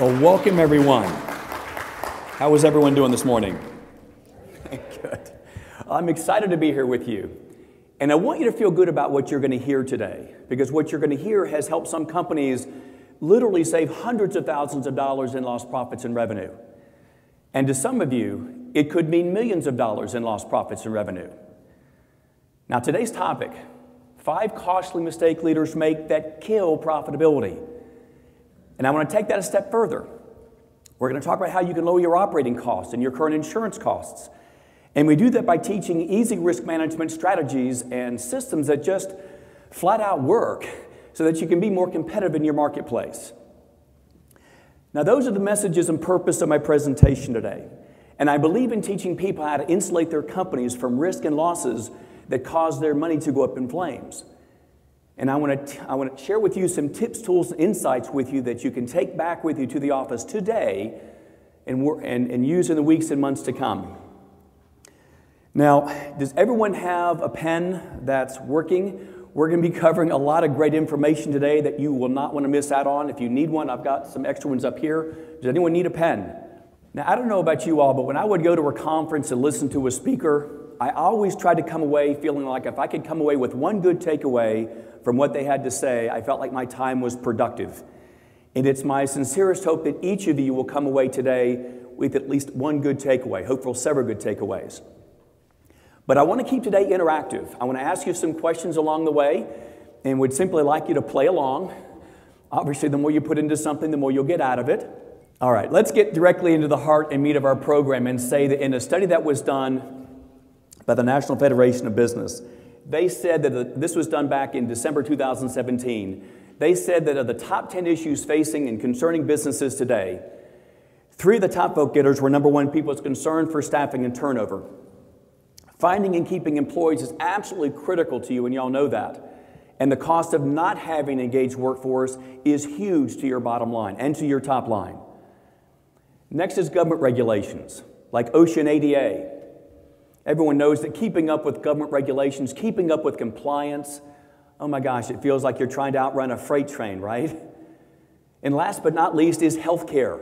Well, welcome everyone. How is everyone doing this morning? Good. I'm excited to be here with you. And I want you to feel good about what you're going to hear today because what you're going to hear has helped some companies literally save hundreds of thousands of dollars in lost profits and revenue. And to some of you, it could mean millions of dollars in lost profits and revenue. Now, today's topic five costly mistakes leaders make that kill profitability. And I want to take that a step further. We're going to talk about how you can lower your operating costs and your current insurance costs. And we do that by teaching easy risk management strategies and systems that just flat out work so that you can be more competitive in your marketplace. Now, those are the messages and purpose of my presentation today. And I believe in teaching people how to insulate their companies from risk and losses that cause their money to go up in flames. And I want, to, I want to share with you some tips, tools, insights with you that you can take back with you to the office today and, and, and use in the weeks and months to come. Now, does everyone have a pen that's working? We're going to be covering a lot of great information today that you will not want to miss out on. If you need one, I've got some extra ones up here. Does anyone need a pen? Now, I don't know about you all, but when I would go to a conference and listen to a speaker, I always tried to come away feeling like if I could come away with one good takeaway from what they had to say, I felt like my time was productive. And it's my sincerest hope that each of you will come away today with at least one good takeaway, hopefully several good takeaways. But I want to keep today interactive. I want to ask you some questions along the way and would simply like you to play along. Obviously, the more you put into something, the more you'll get out of it. All right, let's get directly into the heart and meat of our program and say that in a study that was done by the National Federation of Business, they said that this was done back in December 2017. They said that of the top 10 issues facing and concerning businesses today, three of the top vote getters were number one, people's concern for staffing and turnover. Finding and keeping employees is absolutely critical to you, and y'all know that. And the cost of not having an engaged workforce is huge to your bottom line and to your top line. Next is government regulations, like and ADA. Everyone knows that keeping up with government regulations, keeping up with compliance, oh my gosh, it feels like you're trying to outrun a freight train, right? And last but not least is health care,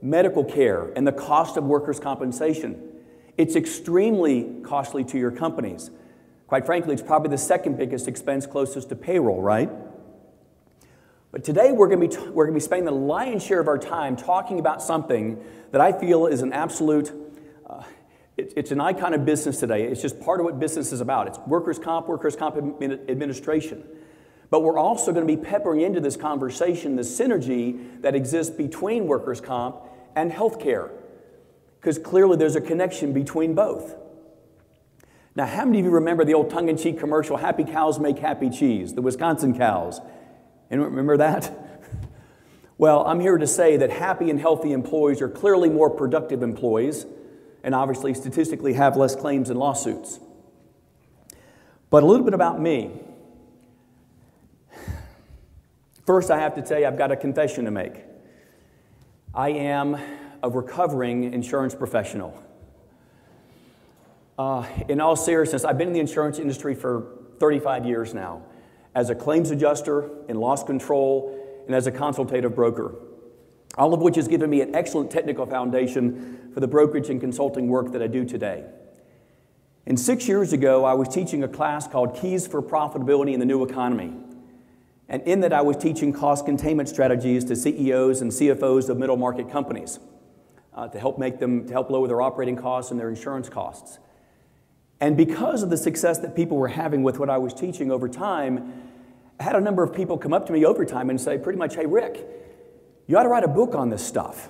medical care, and the cost of workers' compensation. It's extremely costly to your companies. Quite frankly, it's probably the second biggest expense closest to payroll, right? But today we're going, to be, we're going to be spending the lion's share of our time talking about something that I feel is an absolute it's an icon of business today. It's just part of what business is about. It's workers' comp, workers' comp administration. But we're also going to be peppering into this conversation the synergy that exists between workers' comp and healthcare. Because clearly there's a connection between both. Now, how many of you remember the old tongue in cheek commercial, Happy Cows Make Happy Cheese, the Wisconsin cows? Anyone remember that? Well, I'm here to say that happy and healthy employees are clearly more productive employees and obviously statistically have less claims and lawsuits. But a little bit about me. First, I have to tell you, I've got a confession to make. I am a recovering insurance professional. Uh, in all seriousness, I've been in the insurance industry for 35 years now as a claims adjuster, in loss control, and as a consultative broker all of which has given me an excellent technical foundation for the brokerage and consulting work that I do today. And six years ago, I was teaching a class called Keys for Profitability in the New Economy. And in that, I was teaching cost containment strategies to CEOs and CFOs of middle market companies uh, to help make them, to help lower their operating costs and their insurance costs. And because of the success that people were having with what I was teaching over time, I had a number of people come up to me over time and say, pretty much, hey, Rick, you ought to write a book on this stuff.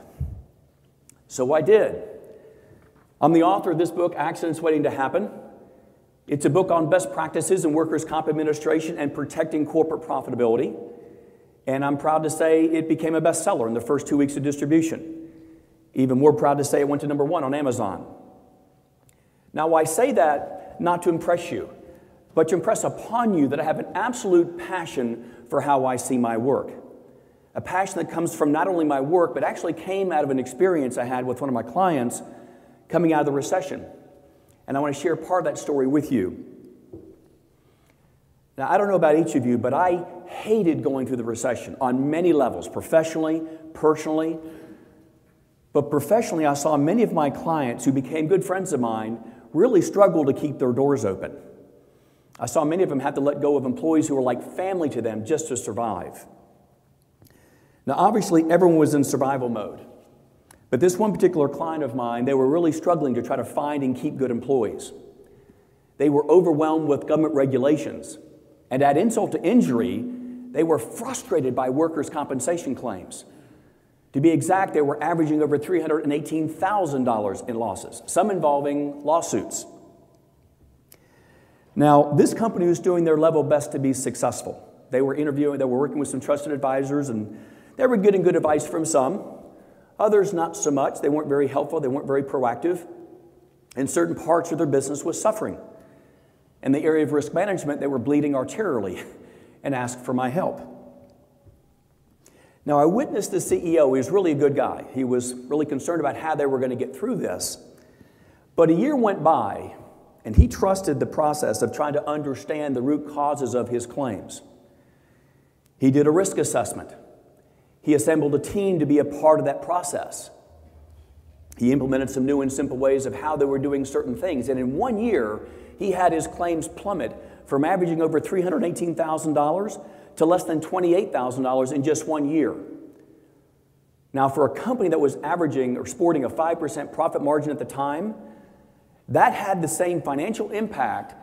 So I did. I'm the author of this book, Accidents Waiting to Happen. It's a book on best practices in workers' comp administration and protecting corporate profitability. And I'm proud to say it became a bestseller in the first two weeks of distribution. Even more proud to say it went to number one on Amazon. Now, I say that not to impress you, but to impress upon you that I have an absolute passion for how I see my work a passion that comes from not only my work, but actually came out of an experience I had with one of my clients coming out of the recession. And I want to share part of that story with you. Now, I don't know about each of you, but I hated going through the recession on many levels professionally, personally, But professionally, I saw many of my clients who became good friends of mine really struggle to keep their doors open. I saw many of them have to let go of employees who were like family to them just to survive. Now, obviously, everyone was in survival mode. But this one particular client of mine, they were really struggling to try to find and keep good employees. They were overwhelmed with government regulations. And at insult to injury, they were frustrated by workers' compensation claims. To be exact, they were averaging over $318,000 in losses, some involving lawsuits. Now, this company was doing their level best to be successful. They were interviewing, they were working with some trusted advisors, and they were getting good advice from some. Others, not so much. They weren't very helpful, they weren't very proactive. And certain parts of their business was suffering. In the area of risk management, they were bleeding arterially and asked for my help. Now, I witnessed the CEO. He was really a good guy. He was really concerned about how they were going to get through this. But a year went by, and he trusted the process of trying to understand the root causes of his claims. He did a risk assessment. He assembled a team to be a part of that process. He implemented some new and simple ways of how they were doing certain things. And in one year, he had his claims plummet from averaging over $318,000 to less than $28,000 in just one year. Now, for a company that was averaging or sporting a 5% profit margin at the time, that had the same financial impact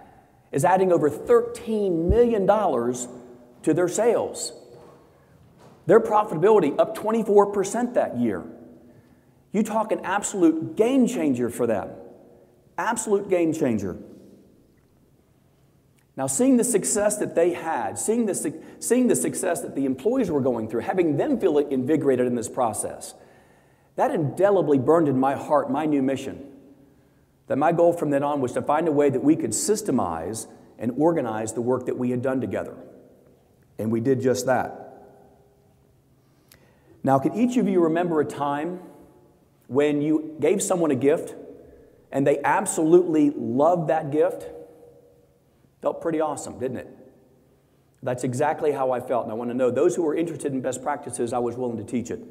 as adding over $13 million to their sales. Their profitability up 24% that year. You talk an absolute game changer for them. Absolute game changer. Now, seeing the success that they had, seeing the, seeing the success that the employees were going through, having them feel invigorated in this process, that indelibly burned in my heart my new mission. That my goal from then on was to find a way that we could systemize and organize the work that we had done together. And we did just that. Now, can each of you remember a time when you gave someone a gift and they absolutely loved that gift? Felt pretty awesome, didn't it? That's exactly how I felt. And I want to know those who are interested in best practices, I was willing to teach it.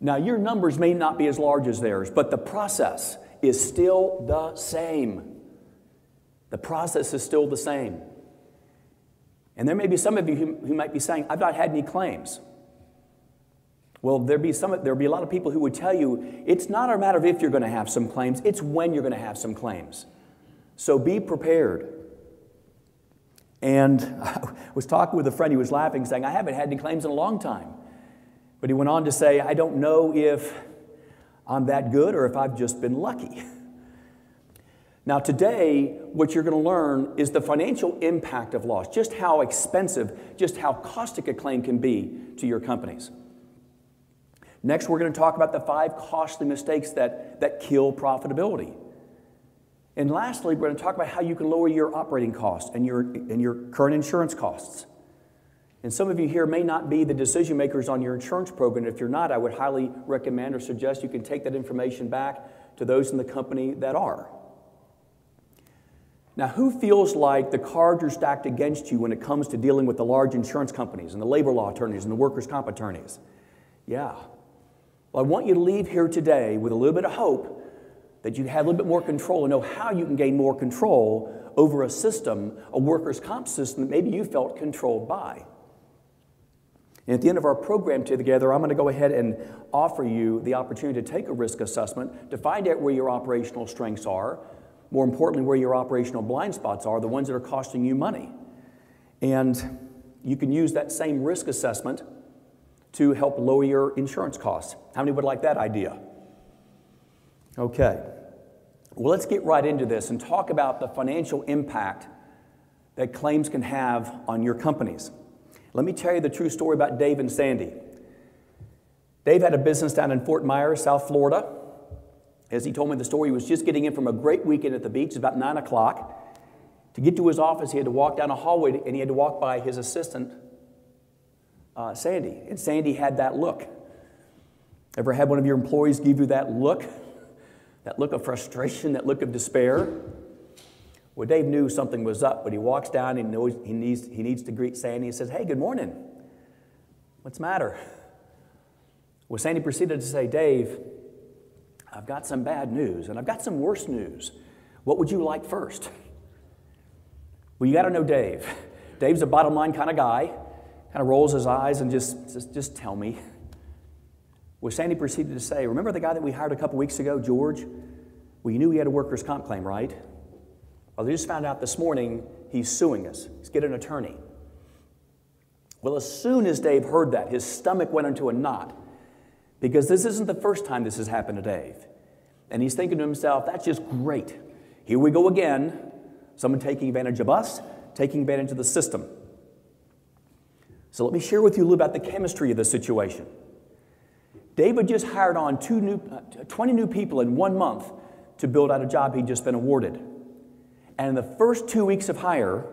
Now, your numbers may not be as large as theirs, but the process is still the same. The process is still the same. And there may be some of you who, who might be saying, I've not had any claims. Well, there'd be, some, there'd be a lot of people who would tell you it's not a matter of if you're going to have some claims, it's when you're going to have some claims. So be prepared. And I was talking with a friend, he was laughing, saying, I haven't had any claims in a long time. But he went on to say, I don't know if I'm that good or if I've just been lucky. Now, today, what you're going to learn is the financial impact of loss, just how expensive, just how caustic a claim can be to your companies. Next, we're going to talk about the five costly mistakes that, that kill profitability. And lastly, we're going to talk about how you can lower your operating costs and your, and your current insurance costs. And some of you here may not be the decision makers on your insurance program. If you're not, I would highly recommend or suggest you can take that information back to those in the company that are. Now, who feels like the cards are stacked against you when it comes to dealing with the large insurance companies and the labor law attorneys and the workers' comp attorneys? Yeah. Well, I want you to leave here today with a little bit of hope that you have a little bit more control and know how you can gain more control over a system, a workers' comp system that maybe you felt controlled by. And at the end of our program together, I'm going to go ahead and offer you the opportunity to take a risk assessment to find out where your operational strengths are, more importantly, where your operational blind spots are, the ones that are costing you money. And you can use that same risk assessment to help lower your insurance costs. How many would like that idea? Okay. Well, let's get right into this and talk about the financial impact that claims can have on your companies. Let me tell you the true story about Dave and Sandy. Dave had a business down in Fort Myers, South Florida. As he told me the story, he was just getting in from a great weekend at the beach. About 9 o'clock. To get to his office, he had to walk down a hallway and he had to walk by his assistant, uh, Sandy. And Sandy had that look. Ever had one of your employees give you that look? that look of frustration, that look of despair. Well, Dave knew something was up, but he walks down and he knows he needs, he needs to greet Sandy. He says, Hey, good morning. What's the matter? Well, Sandy proceeded to say, Dave, I've got some bad news and I've got some worse news. What would you like first? Well, you got to know Dave. Dave's a bottom line kind of guy, kind of rolls his eyes and just, just, just tell me. Well, Sandy proceeded to say, Remember the guy that we hired a couple weeks ago, George? Well, you knew he had a workers' comp claim, right? Well, they just found out this morning he's suing us. He's getting an attorney. Well, as soon as Dave heard that, his stomach went into a knot because this isn't the first time this has happened to Dave. And he's thinking to himself, that's just great. Here we go again. Someone taking advantage of us, taking advantage of the system. So let me share with you a little about the chemistry of the situation. David just hired on two new, uh, 20 new people in one month to build out a job he'd just been awarded. And in the first two weeks of hire,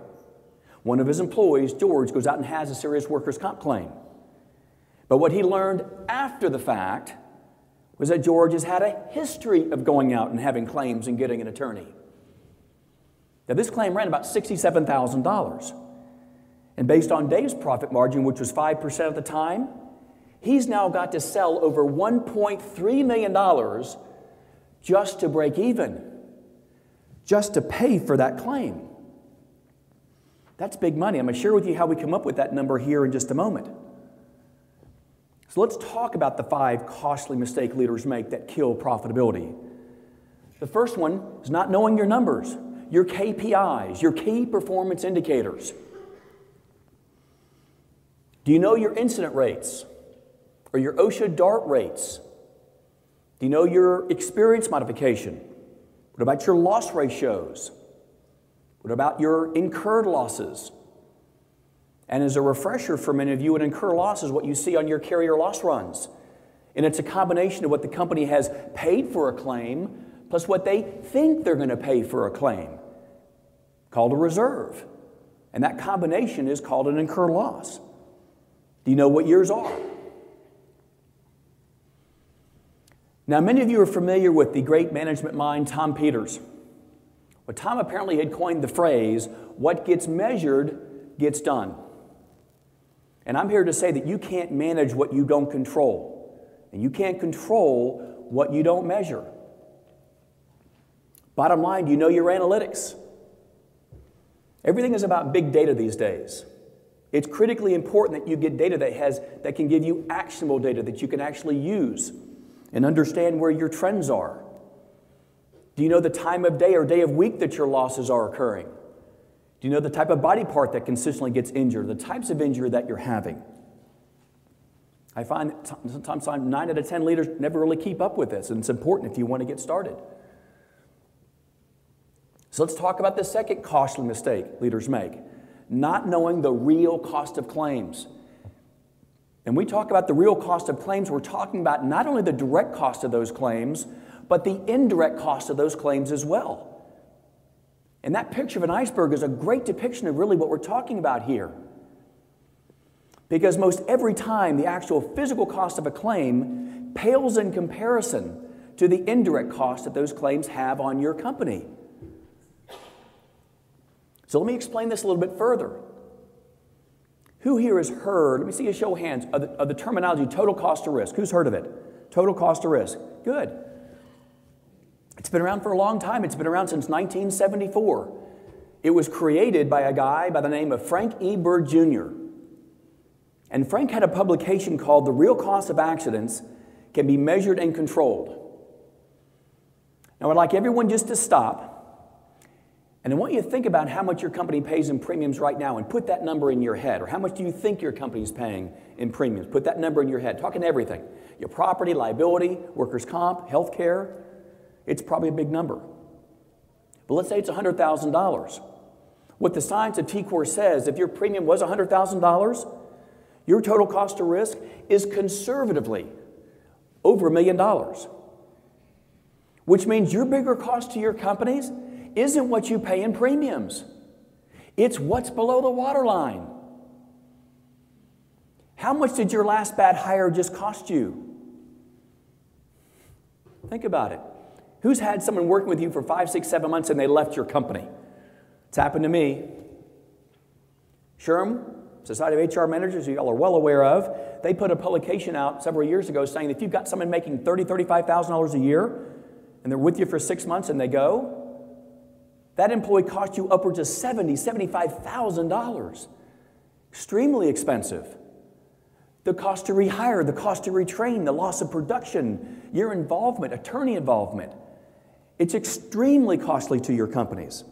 one of his employees, George, goes out and has a serious workers' comp claim. But what he learned after the fact was that George has had a history of going out and having claims and getting an attorney. Now, this claim ran about $67,000. And based on Dave's profit margin, which was 5% at the time, he's now got to sell over $1.3 million just to break even, just to pay for that claim. That's big money. I'm going to share with you how we come up with that number here in just a moment. So let's talk about the five costly mistake leaders make that kill profitability. The first one is not knowing your numbers, your KPIs, your key performance indicators. Do you know your incident rates or your OSHA DART rates? Do you know your experience modification? What about your loss ratios? What about your incurred losses? And as a refresher for many of you, an incur loss is what you see on your carrier loss runs. And it's a combination of what the company has paid for a claim plus what they think they're going to pay for a claim, called a reserve. And that combination is called an incur loss. Do you know what yours are? Now, many of you are familiar with the great management mind, Tom Peters. But Tom apparently had coined the phrase, what gets measured gets done. And I'm here to say that you can't manage what you don't control, and you can't control what you don't measure. Bottom line, you know your analytics. Everything is about big data these days. It's critically important that you get data that, has, that can give you actionable data that you can actually use and understand where your trends are. Do you know the time of day or day of week that your losses are occurring? Do you know the type of body part that consistently gets injured, the types of injury that you're having? I find sometimes nine out of 10 leaders never really keep up with this, and it's important if you want to get started. So let's talk about the second costly mistake leaders make not knowing the real cost of claims. And we talk about the real cost of claims, we're talking about not only the direct cost of those claims, but the indirect cost of those claims as well. And that picture of an iceberg is a great depiction of really what we're talking about here. Because most every time the actual physical cost of a claim pales in comparison to the indirect cost that those claims have on your company. So let me explain this a little bit further. Who here has heard, let me see a show of hands, of the, of the terminology total cost of risk? Who's heard of it? Total cost of risk. Good. It's been around for a long time. It's been around since 1974. It was created by a guy by the name of Frank E. Bird Jr. And Frank had a publication called The Real Cost of Accidents Can Be Measured and Controlled. Now, I'd like everyone just to stop. And I want you to think about how much your company pays in premiums right now and put that number in your head. Or how much do you think your company is paying in premiums? Put that number in your head. Talking everything your property, liability, workers' comp, health care, it's probably a big number. But let's say it's $100,000. What the science of TCOR says, if your premium was $100,000, your total cost of risk is conservatively over a million dollars. Which means your bigger cost to your companies isn't what you pay in premiums. It's what's below the waterline. How much did your last bad hire just cost you? Think about it. Who's had someone working with you for five, six, seven months and they left your company? It's happened to me. SHRM, Society of HR Managers, you all are well aware of, they put a publication out several years ago saying if you've got someone making $30,000, $35,000 a year and they're with you for six months and they go, that employee costs you upwards of $70,000, $75,000. Extremely expensive. The cost to rehire, the cost to retrain, the loss of production, your involvement, attorney involvement. It's extremely costly to your companies.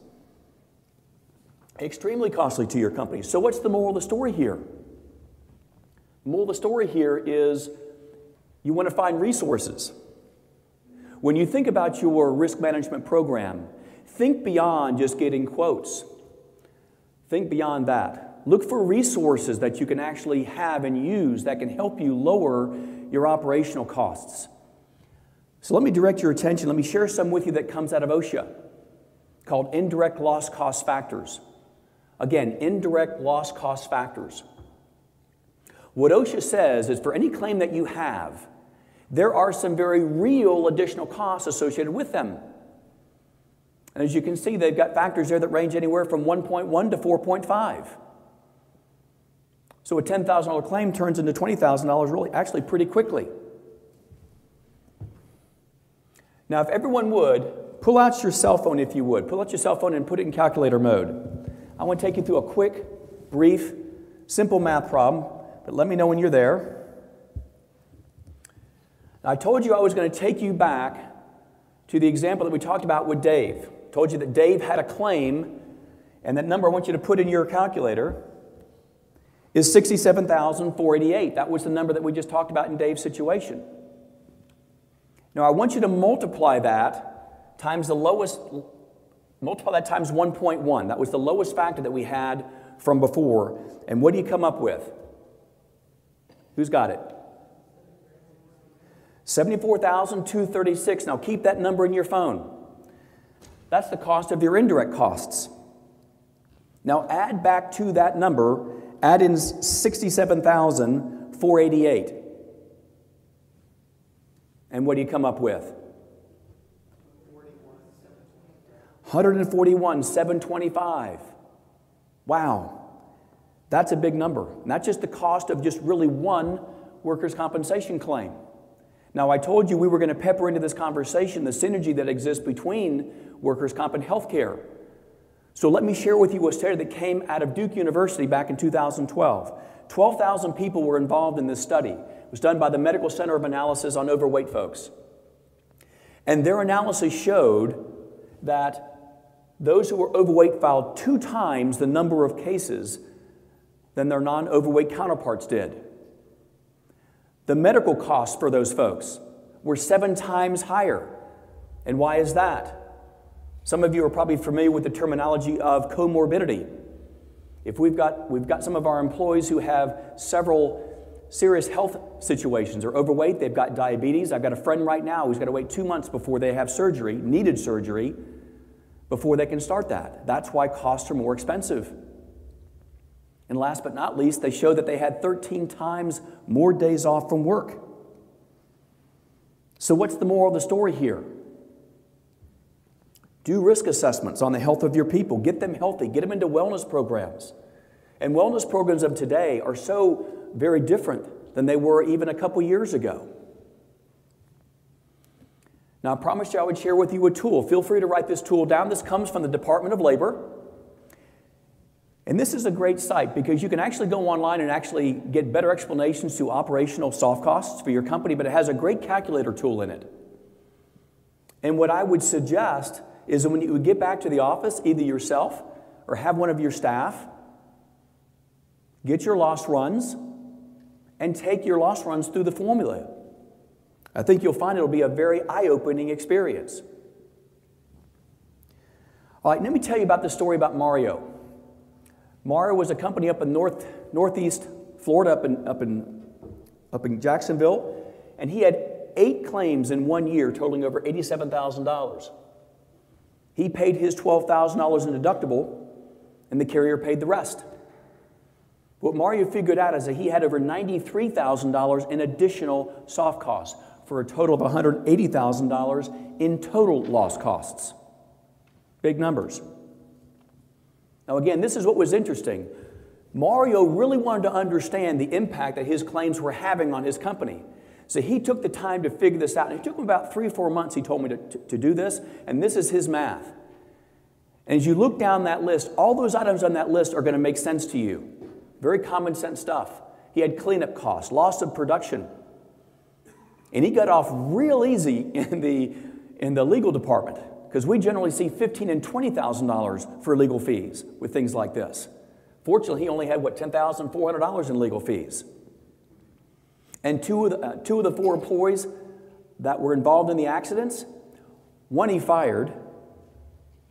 Extremely costly to your companies. So, what's the moral of the story here? The moral of the story here is you want to find resources. When you think about your risk management program, think beyond just getting quotes. Think beyond that. Look for resources that you can actually have and use that can help you lower your operational costs. So let me direct your attention. Let me share some with you that comes out of OSHA called indirect loss cost factors. Again, indirect loss cost factors. What OSHA says is for any claim that you have, there are some very real additional costs associated with them. And as you can see, they've got factors there that range anywhere from 1.1 to 4.5. So a $10,000 claim turns into $20,000 really actually pretty quickly. Now, if everyone would, pull out your cell phone if you would. Pull out your cell phone and put it in calculator mode. I want to take you through a quick, brief, simple math problem, but let me know when you're there. I told you I was going to take you back to the example that we talked about with Dave. I told you that Dave had a claim, and that number I want you to put in your calculator is 67,488. That was the number that we just talked about in Dave's situation. Now, I want you to multiply that times the lowest, multiply that times 1.1. That was the lowest factor that we had from before. And what do you come up with? Who's got it? 74,236. Now keep that number in your phone. That's the cost of your indirect costs. Now add back to that number, add in 67,488. And what do you come up with? 141, 725. Wow. That's a big number. Not just the cost of just really one workers' compensation claim. Now, I told you we were going to pepper into this conversation the synergy that exists between workers' comp and healthcare. So, let me share with you a study that came out of Duke University back in 2012. 12,000 people were involved in this study. It was done by the Medical Center of Analysis on overweight folks. And their analysis showed that those who were overweight filed two times the number of cases than their non overweight counterparts did. The medical costs for those folks were seven times higher. And why is that? Some of you are probably familiar with the terminology of comorbidity. If we've got, we've got some of our employees who have several serious health situations, are overweight, they've got diabetes. I've got a friend right now who's got to wait two months before they have surgery, needed surgery, before they can start that. That's why costs are more expensive. And last but not least, they showed that they had 13 times more days off from work. So, what's the moral of the story here? Do risk assessments on the health of your people. Get them healthy. Get them into wellness programs. And wellness programs of today are so very different than they were even a couple years ago. Now, I promised you I would share with you a tool. Feel free to write this tool down. This comes from the Department of Labor. And this is a great site because you can actually go online and actually get better explanations to operational soft costs for your company, but it has a great calculator tool in it. And what I would suggest is that when you get back to the office, either yourself or have one of your staff, get your loss runs and take your loss runs through the formula. I think you'll find it'll be a very eye opening experience. All right, let me tell you about the story about Mario. Mario was a company up in north, northeast Florida, up in, up, in, up in Jacksonville, and he had eight claims in one year totaling over $87,000. He paid his $12,000 in deductible, and the carrier paid the rest. What Mario figured out is that he had over $93,000 in additional soft costs for a total of $180,000 in total loss costs. Big numbers. Now, again, this is what was interesting. Mario really wanted to understand the impact that his claims were having on his company. So he took the time to figure this out. And it took him about three or four months, he told me, to, to, to do this. And this is his math. And as you look down that list, all those items on that list are going to make sense to you. Very common sense stuff. He had cleanup costs, loss of production. And he got off real easy in the, in the legal department because we generally see fifteen and twenty thousand dollars for legal fees with things like this. Fortunately, he only had what ten thousand four hundred dollars in legal fees. And two of, the, uh, two of the four employees that were involved in the accidents, one he fired,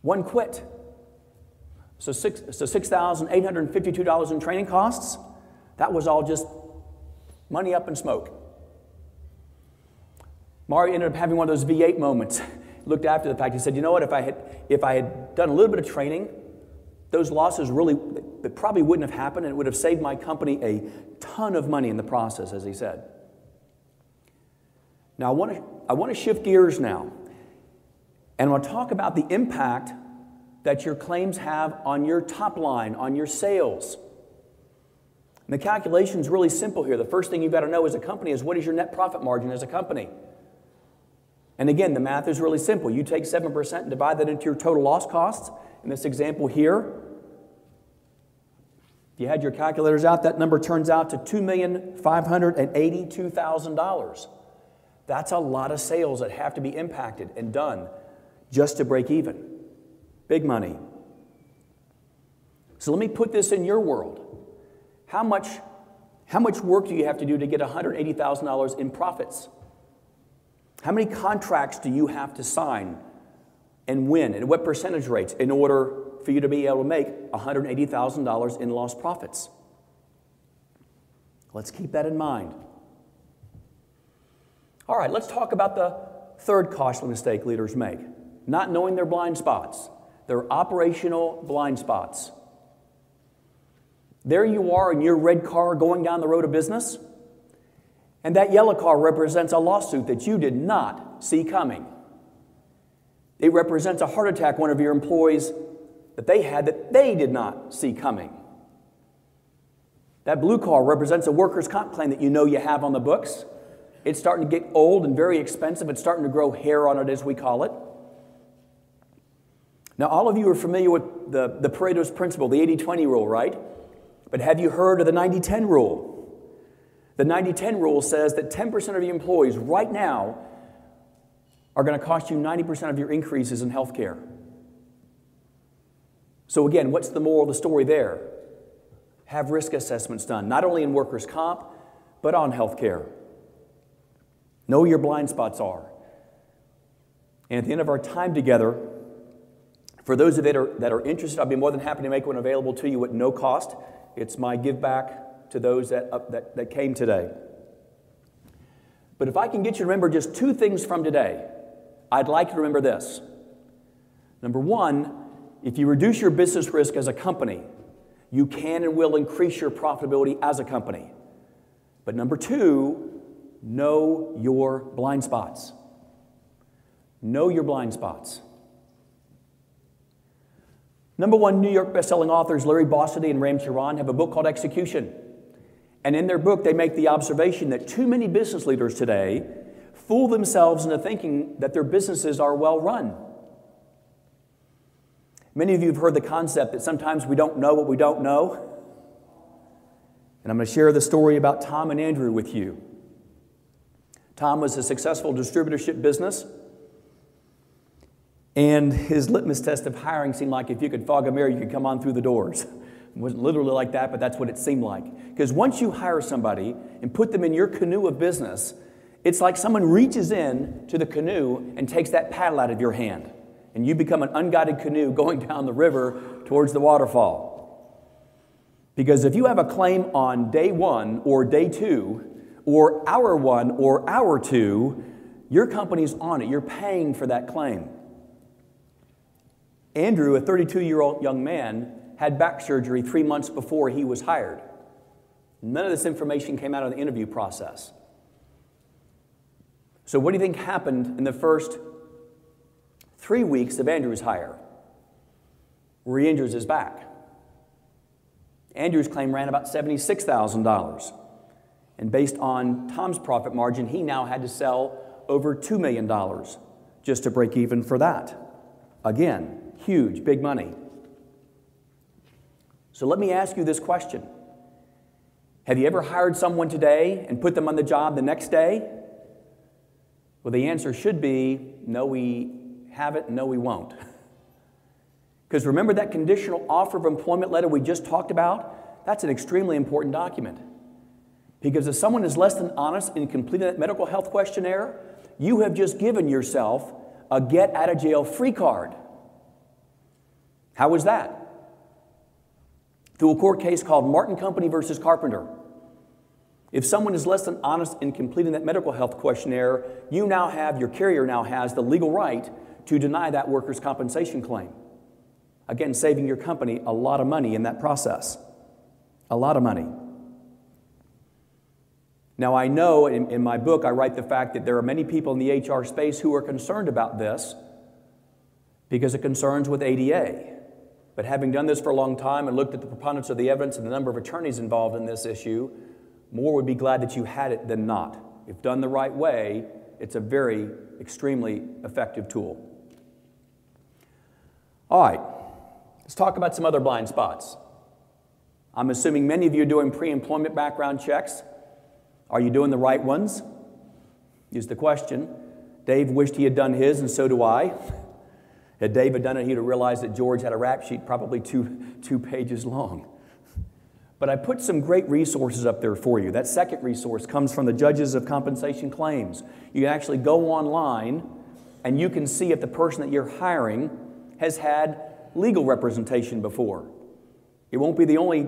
one quit. So, six, so $6,852 in training costs, that was all just money up in smoke. Mario ended up having one of those V8 moments. Looked after the fact, he said, You know what? If I had, if I had done a little bit of training, those losses really they probably wouldn't have happened and it would have saved my company a ton of money in the process, as he said. Now, I want to, I want to shift gears now and I want to talk about the impact that your claims have on your top line, on your sales. And the calculation is really simple here. The first thing you've got to know as a company is what is your net profit margin as a company? And again, the math is really simple. You take 7% and divide that into your total loss costs. In this example here, if you had your calculators out, that number turns out to $2,582,000. That's a lot of sales that have to be impacted and done just to break even. Big money. So let me put this in your world. How much, how much work do you have to do to get $180,000 in profits? How many contracts do you have to sign and win, and what percentage rates in order for you to be able to make $180,000 in lost profits? Let's keep that in mind. All right, let's talk about the third costly mistake leaders make not knowing their blind spots, their operational blind spots. There you are in your red car going down the road of business, and that yellow car represents a lawsuit that you did not see coming. It represents a heart attack one of your employees that they had that they did not see coming. That blue car represents a workers' comp claim that you know you have on the books. It's starting to get old and very expensive. It's starting to grow hair on it, as we call it. Now, all of you are familiar with the, the Pareto's principle, the 80 20 rule, right? But have you heard of the 90 10 rule? The 90 10 rule says that 10% of your employees right now are going to cost you 90% of your increases in health care. So, again, what's the moral of the story there? Have risk assessments done, not only in workers' comp, but on health care. Know your blind spots are. And at the end of our time together, for those of you that are, that are interested, I'll be more than happy to make one available to you at no cost. It's my give back to those that, uh, that, that came today. But if I can get you to remember just two things from today, I'd like you to remember this. Number one, if you reduce your business risk as a company, you can and will increase your profitability as a company. But number two, know your blind spots. Know your blind spots. Number one New York bestselling authors Larry Bossidy and Ram Charan have a book called Execution. And in their book, they make the observation that too many business leaders today fool themselves into thinking that their businesses are well run. Many of you have heard the concept that sometimes we don't know what we don't know. And I'm going to share the story about Tom and Andrew with you. Tom was a successful distributorship business and his litmus test of hiring seemed like if you could fog a mirror, you could come on through the doors. It wasn't literally like that, but that's what it seemed like. Because once you hire somebody and put them in your canoe of business, it's like someone reaches in to the canoe and takes that paddle out of your hand. And you become an unguided canoe going down the river towards the waterfall. Because if you have a claim on day one or day two, or hour one or hour two, your company's on it. You're paying for that claim. Andrew, a 32 year old young man, had back surgery three months before he was hired. None of this information came out of the interview process. So, what do you think happened in the first three weeks of Andrew's hire? Re injures his back. Andrew's claim ran about $76,000. And based on Tom's profit margin, he now had to sell over $2 million just to break even for that. Again, huge, big money. So let me ask you this question Have you ever hired someone today and put them on the job the next day? Well, the answer should be no, we haven't, no, we won't. Because remember that conditional offer of employment letter we just talked about? That's an extremely important document. Because if someone is less than honest in completing that medical health questionnaire, you have just given yourself a get out of jail free card. How was that? Through a court case called Martin Company versus Carpenter. If someone is less than honest in completing that medical health questionnaire, you now have, your carrier now has the legal right to deny that worker's compensation claim. Again, saving your company a lot of money in that process. A lot of money. Now, I know in, in, my book, I write the fact that there are many people in the HR space who are concerned about this because it concerns with ADA. But having done this for a long time and looked at the preponderance of the evidence and the number of attorneys involved in this issue, more would be glad that you had it than not. If done the right way, it's a very, extremely effective tool. All right, let's talk about some other blind spots. I'm assuming many of you are doing pre employment background checks. Are you doing the right ones? Is the question. Dave wished he had done his, and so do I. Had David done it, he'd have realized that George had a rap sheet probably two, two pages long. But I put some great resources up there for you. That second resource comes from the judges of compensation claims. You actually go online and you can see if the person that you're hiring has had legal representation before. It won't be the only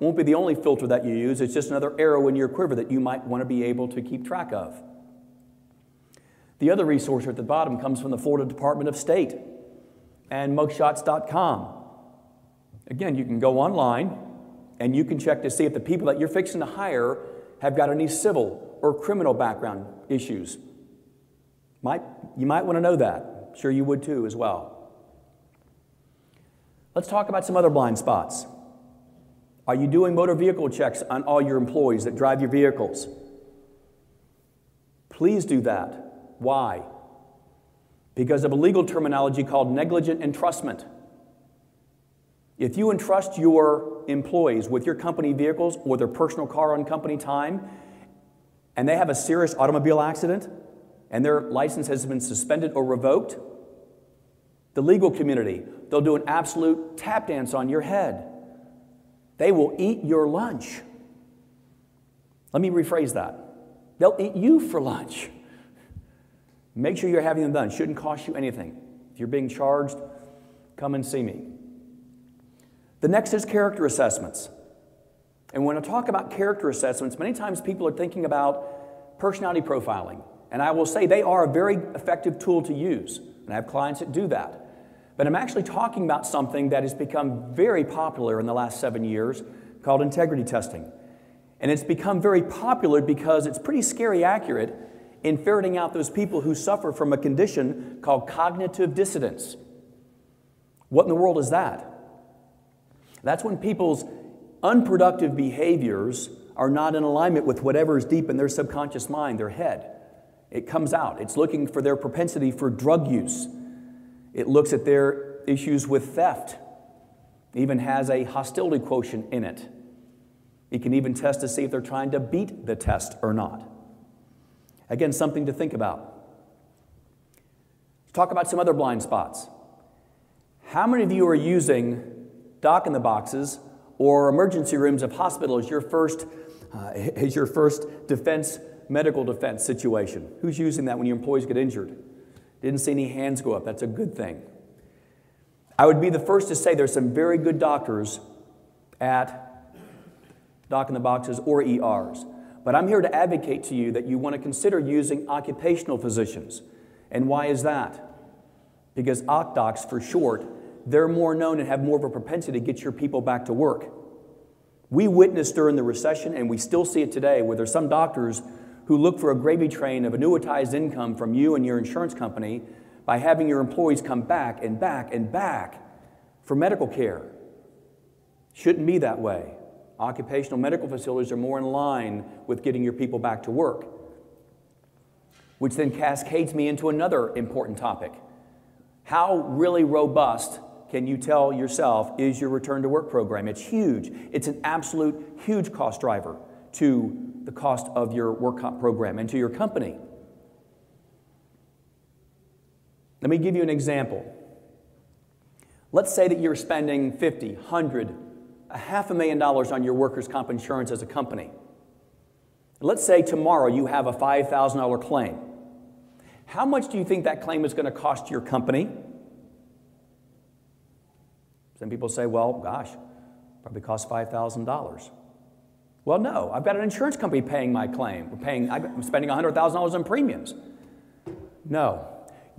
won't be the only filter that you use, it's just another arrow in your quiver that you might want to be able to keep track of. The other resource at the bottom comes from the Florida Department of State and mugshots.com. Again, you can go online and you can check to see if the people that you're fixing to hire have got any civil or criminal background issues. Might, you might want to know that. Sure, you would too, as well. Let's talk about some other blind spots. Are you doing motor vehicle checks on all your employees that drive your vehicles? Please do that. Why? Because of a legal terminology called negligent entrustment. If you entrust your employees with your company vehicles or their personal car on company time, and they have a serious automobile accident, and their license has been suspended or revoked, the legal community, they'll do an absolute tap dance on your head. They will eat your lunch. Let me rephrase that. They'll eat you for lunch. Make sure you're having them done. Shouldn't cost you anything. If you're being charged, come and see me. The next is character assessments. And when I talk about character assessments, many times people are thinking about personality profiling. And I will say they are a very effective tool to use. And I have clients that do that. But I'm actually talking about something that has become very popular in the last seven years called integrity testing. And it's become very popular because it's pretty scary accurate in ferreting out those people who suffer from a condition called cognitive dissonance. What in the world is that? That's when people's unproductive behaviors are not in alignment with whatever is deep in their subconscious mind, their head. It comes out. It's looking for their propensity for drug use it looks at their issues with theft, it even has a hostility quotient in it. It can even test to see if they're trying to beat the test or not. Again, something to think about. Talk about some other blind spots. How many of you are using doc in the boxes or emergency rooms of hospitals your first, uh, is your first defense, medical defense situation? Who's using that when your employees get injured? Didn't see any hands go up. That's a good thing. I would be the first to say there's some very good doctors at Doc in the Boxes or ERs. But I'm here to advocate to you that you want to consider using occupational physicians. And why is that? Because OCDocs, for short, they're more known and have more of a propensity to get your people back to work. We witnessed during the recession, and we still see it today, where there's some doctors who look for a gravy train of annuitized income from you and your insurance company by having your employees come back and back and back for medical care. Shouldn't be that way. Occupational medical facilities are more in line with getting your people back to work. Which then cascades me into another important topic. How really robust can you tell yourself is your return to work program? It's huge. It's an absolute huge cost driver to the cost of your work comp program and to your company. Let me give you an example. Let's say that you're spending 50, 100, a half a million dollars on your workers' comp insurance as a company. Let's say tomorrow you have a $5,000 claim. How much do you think that claim is going to cost your company? Some people say, well, gosh, probably costs $5,000. Well, no, I've got an insurance company paying my claim. Paying, I'm spending $100,000 in premiums. No,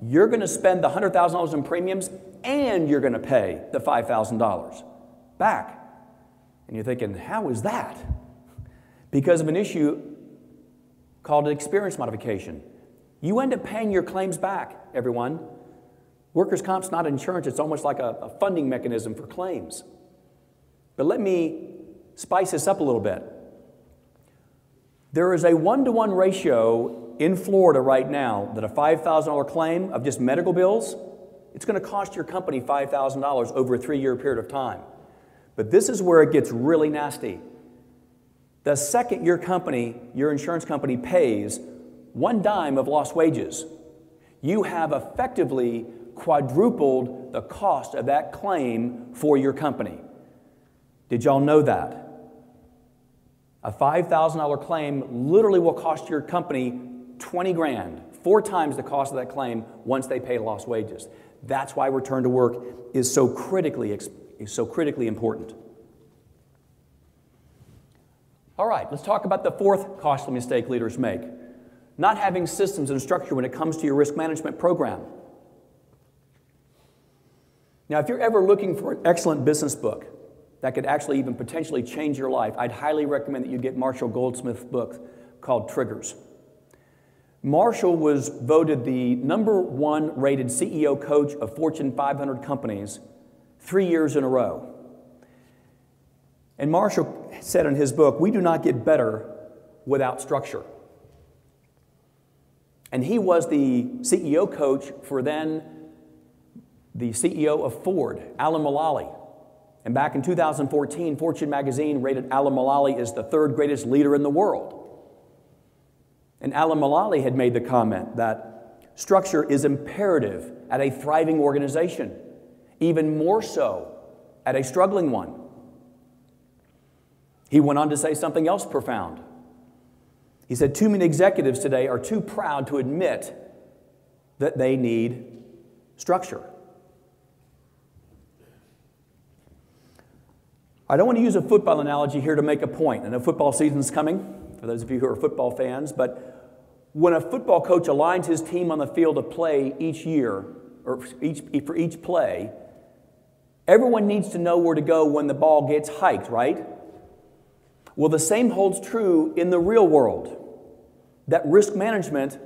you're going to spend the $100,000 in premiums and you're going to pay the $5,000 back. And you're thinking, how is that? Because of an issue called an experience modification. You end up paying your claims back, everyone. Workers' comp's not insurance, it's almost like a, a funding mechanism for claims. But let me spice this up a little bit. There is a one to one ratio in Florida right now that a $5,000 claim of just medical bills, it's going to cost your company $5,000 over a three year period of time. But this is where it gets really nasty. The second your company, your insurance company, pays one dime of lost wages, you have effectively quadrupled the cost of that claim for your company. Did y'all know that? A $5,000 claim literally will cost your company 20 grand, four times the cost of that claim once they pay lost wages. That's why return to work is so critically, is so critically important. All right, let's talk about the fourth costly mistake leaders make not having systems and structure when it comes to your risk management program. Now, if you're ever looking for an excellent business book that could actually even potentially change your life, I'd highly recommend that you get Marshall Goldsmith's book called Triggers. Marshall was voted the number one rated CEO coach of Fortune 500 companies three years in a row. And Marshall said in his book, We do not get better without structure. And he was the CEO coach for then the CEO of Ford, Alan Mulally. And back in 2014, Fortune magazine rated Alan Mulally as the third greatest leader in the world. And Alan Mulally had made the comment that structure is imperative at a thriving organization, even more so at a struggling one. He went on to say something else profound. He said, Too many executives today are too proud to admit that they need structure. I don't want to use a football analogy here to make a point. I know football season's coming, for those of you who are football fans, but when a football coach aligns his team on the field of play each year, or each, for each play, everyone needs to know where to go when the ball gets hiked, right? Well, the same holds true in the real world. That risk management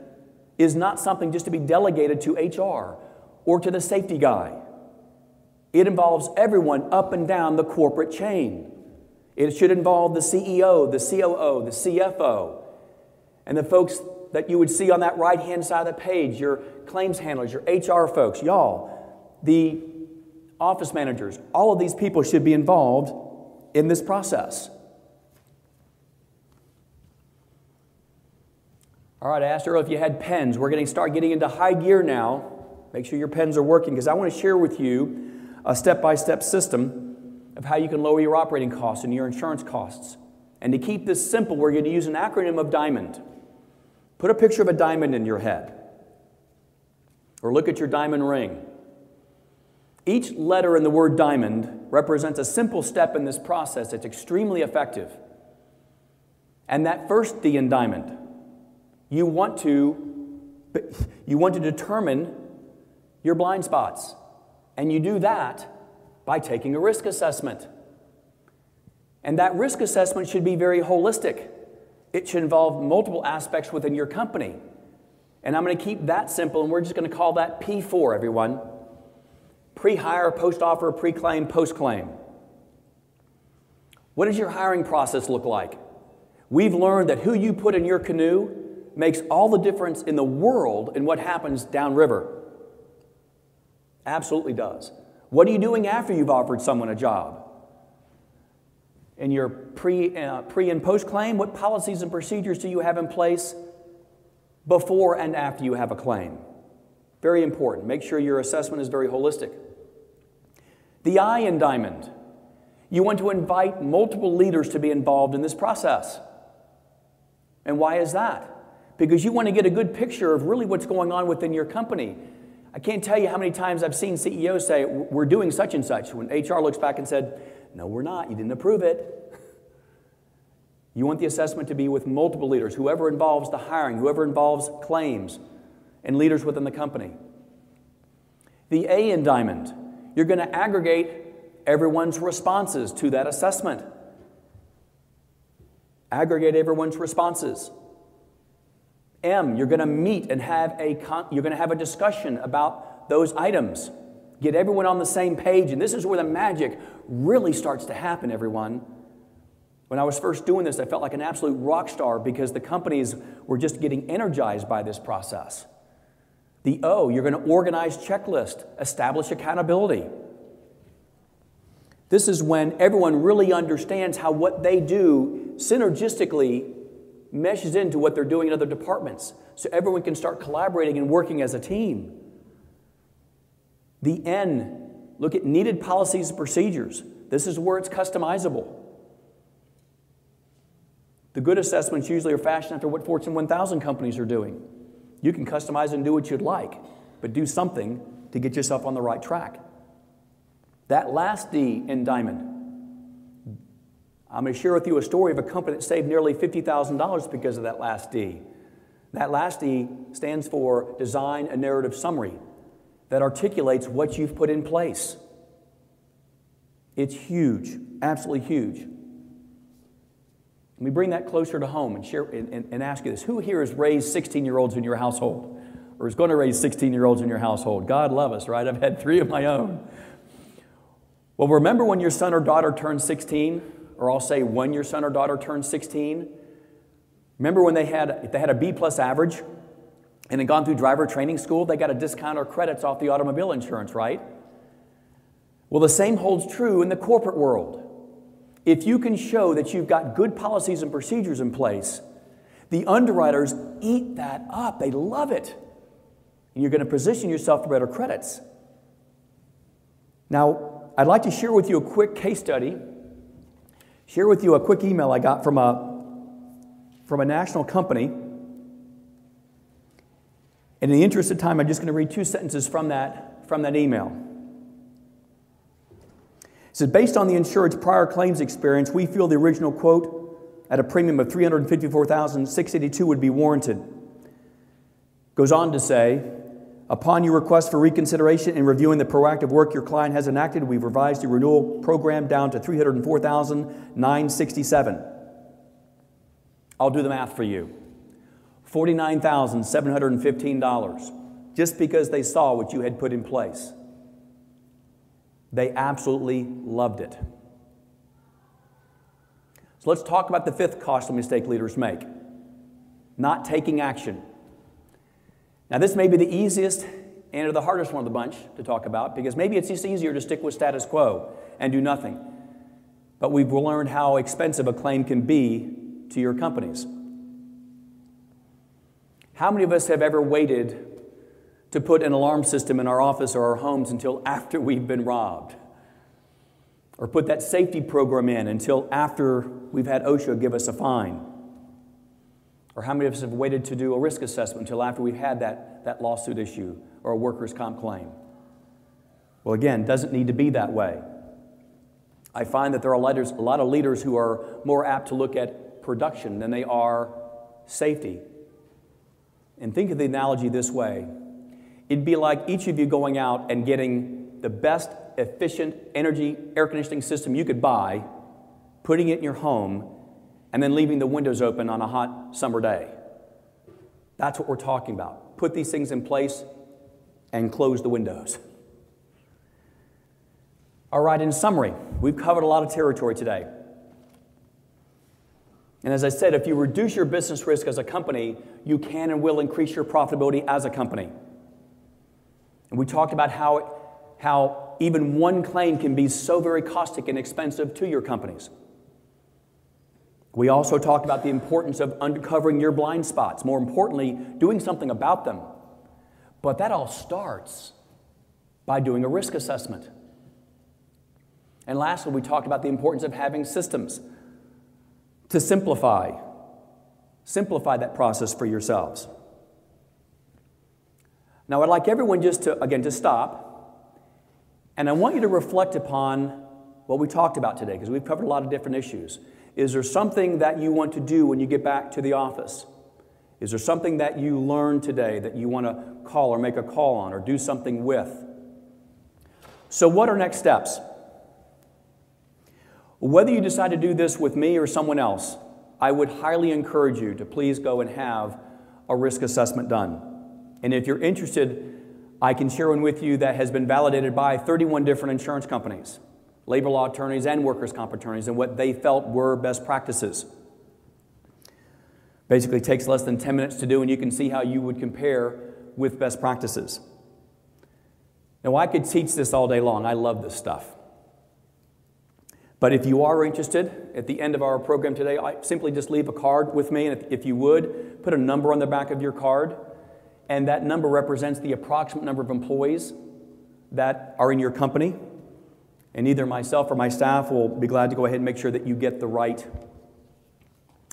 is not something just to be delegated to HR or to the safety guy. It involves everyone up and down the corporate chain. It should involve the CEO, the COO, the CFO, and the folks that you would see on that right hand side of the page your claims handlers, your HR folks, y'all, the office managers. All of these people should be involved in this process. All right, I asked earlier if you had pens. We're going to start getting into high gear now. Make sure your pens are working because I want to share with you a step by step system of how you can lower your operating costs and your insurance costs. And to keep this simple, we're going to use an acronym of DIAMOND. Put a picture of a diamond in your head, or look at your diamond ring. Each letter in the word diamond represents a simple step in this process It's extremely effective. And that first D in diamond, you want to, you want to determine your blind spots. And you do that by taking a risk assessment. And that risk assessment should be very holistic. It should involve multiple aspects within your company. And I'm going to keep that simple, and we're just going to call that P4, everyone pre hire, post offer, pre claim, post claim. What does your hiring process look like? We've learned that who you put in your canoe makes all the difference in the world in what happens downriver. Absolutely does. What are you doing after you've offered someone a job? In your pre, uh, pre and post claim, what policies and procedures do you have in place before and after you have a claim? Very important. Make sure your assessment is very holistic. The I in Diamond. You want to invite multiple leaders to be involved in this process. And why is that? Because you want to get a good picture of really what's going on within your company. I can't tell you how many times I've seen CEOs say, We're doing such and such, when HR looks back and said, No, we're not. You didn't approve it. You want the assessment to be with multiple leaders, whoever involves the hiring, whoever involves claims, and leaders within the company. The A in Diamond, you're going to aggregate everyone's responses to that assessment. Aggregate everyone's responses. M, you're going to meet and have a con- you're going to have a discussion about those items. Get everyone on the same page, and this is where the magic really starts to happen, everyone. When I was first doing this, I felt like an absolute rock star because the companies were just getting energized by this process. The O, you're going to organize checklist, establish accountability. This is when everyone really understands how what they do synergistically meshes into what they're doing in other departments. So everyone can start collaborating and working as a team. The N, look at needed policies and procedures. This is where it's customizable. The good assessments usually are fashioned after what Fortune 1000 companies are doing. You can customize and do what you'd like, but do something to get yourself on the right track. That last D in Diamond, I'm going to share with you a story of a company that saved nearly $50,000 because of that last D. That last D stands for Design a Narrative Summary that articulates what you've put in place. It's huge, absolutely huge. Let me bring that closer to home and, share, and, and, and ask you this. Who here has raised 16 year olds in your household? Or is going to raise 16 year olds in your household? God love us, right? I've had three of my own. Well, remember when your son or daughter turned 16? or I'll say when your son or daughter turns 16. Remember when they had, if they had a B plus average and had gone through driver training school, they got a discount or credits off the automobile insurance, right? Well, the same holds true in the corporate world. If you can show that you've got good policies and procedures in place, the underwriters eat that up. They love it. And you're going to position yourself for better credits. Now, I'd like to share with you a quick case study share with you a quick email I got from a, from a national company. And in the interest of time, I'm just going to read two sentences from that, from that email. Says, based on the insured's prior claims experience, we feel the original quote at a premium of 354682 would be warranted. Goes on to say, Upon your request for reconsideration and reviewing the proactive work your client has enacted, we've revised the renewal program down to 304,967. I'll do the math for you. $49,715 just because they saw what you had put in place. They absolutely loved it. So let's talk about the fifth costly mistake leaders make not taking action. Now, this may be the easiest and the hardest one of the bunch to talk about because maybe it's just easier to stick with status quo and do nothing. But we've learned how expensive a claim can be to your companies. How many of us have ever waited to put an alarm system in our office or our homes until after we've been robbed? Or put that safety program in until after we've had OSHA give us a fine? Or how many of us have waited to do a risk assessment until after we've had that, that lawsuit issue or a workers' comp claim? Well, again, doesn't need to be that way. I find that there are leaders, a lot of leaders who are more apt to look at production than they are safety. And think of the analogy this way it'd be like each of you going out and getting the best efficient energy air conditioning system you could buy, putting it in your home, and then leaving the windows open on a hot summer day. That's what we're talking about. Put these things in place and close the windows. All right, in summary, we've covered a lot of territory today. And as I said, if you reduce your business risk as a company, you can and will increase your profitability as a company. And we talked about how, how even one claim can be so very caustic and expensive to your companies. We also talked about the importance of uncovering your blind spots, more importantly, doing something about them. But that all starts by doing a risk assessment. And lastly, we talked about the importance of having systems to simplify simplify that process for yourselves. Now, I'd like everyone just to again to stop and I want you to reflect upon what we talked about today because we've covered a lot of different issues. Is there something that you want to do when you get back to the office? Is there something that you learned today that you want to call or make a call on or do something with? So, what are next steps? Whether you decide to do this with me or someone else, I would highly encourage you to please go and have a risk assessment done. And if you're interested, I can share one with you that has been validated by 31 different insurance companies labor law attorneys and workers' comp attorneys, and what they felt were best practices. Basically, takes less than 10 minutes to do, and you can see how you would compare with best practices. Now, I could teach this all day long. I love this stuff. But if you are interested, at the end of our program today, I simply just leave a card with me, and if, if you would, put a number on the back of your card, and that number represents the approximate number of employees that are in your company. And either myself or my staff will be glad to go ahead and make sure that you get the right,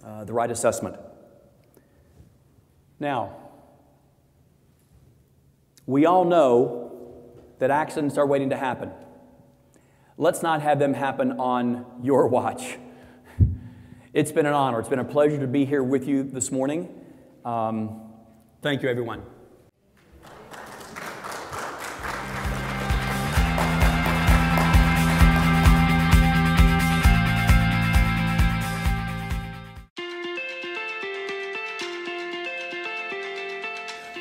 uh, the right assessment. Now, we all know that accidents are waiting to happen. Let's not have them happen on your watch. It's been an honor. It's been a pleasure to be here with you this morning. Um, thank you, everyone.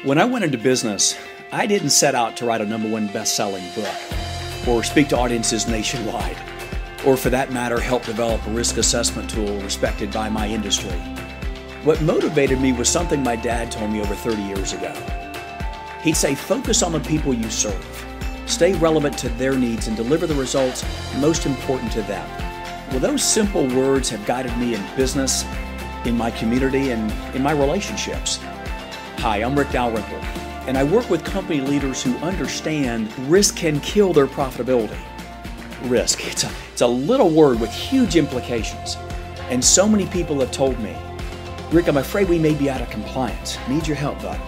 When I went into business, I didn't set out to write a number one best selling book or speak to audiences nationwide, or for that matter, help develop a risk assessment tool respected by my industry. What motivated me was something my dad told me over 30 years ago. He'd say, focus on the people you serve, stay relevant to their needs, and deliver the results most important to them. Well, those simple words have guided me in business, in my community, and in my relationships. Hi, I'm Rick Dalrymple, and I work with company leaders who understand risk can kill their profitability. Risk, it's a, it's a little word with huge implications. And so many people have told me, Rick, I'm afraid we may be out of compliance. Need your help, bud.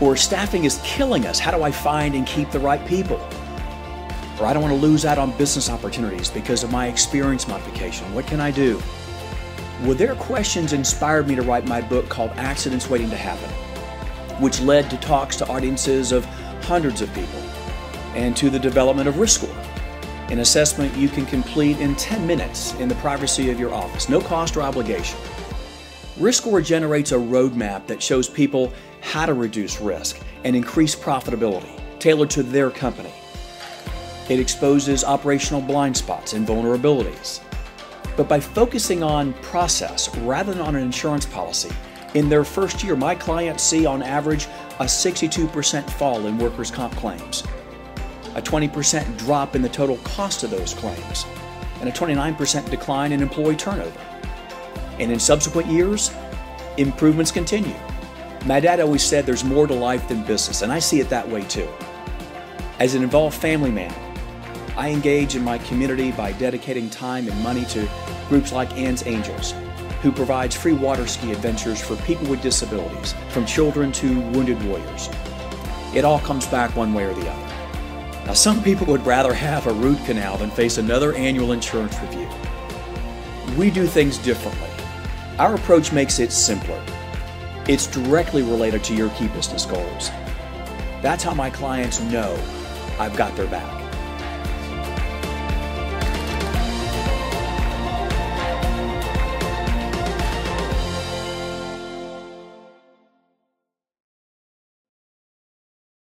Or staffing is killing us. How do I find and keep the right people? Or I don't want to lose out on business opportunities because of my experience modification. What can I do? Well, their questions inspired me to write my book called Accidents Waiting to Happen which led to talks to audiences of hundreds of people and to the development of RiskScore, an assessment you can complete in 10 minutes in the privacy of your office, no cost or obligation. RiskScore generates a roadmap that shows people how to reduce risk and increase profitability tailored to their company. It exposes operational blind spots and vulnerabilities. But by focusing on process rather than on an insurance policy, in their first year, my clients see on average a 62% fall in workers' comp claims, a 20% drop in the total cost of those claims, and a 29% decline in employee turnover. And in subsequent years, improvements continue. My dad always said there's more to life than business, and I see it that way too. As an involved family man, I engage in my community by dedicating time and money to groups like Ann's Angels, who provides free water ski adventures for people with disabilities, from children to wounded warriors. It all comes back one way or the other. Now, some people would rather have a root canal than face another annual insurance review. We do things differently. Our approach makes it simpler. It's directly related to your key business goals. That's how my clients know I've got their back.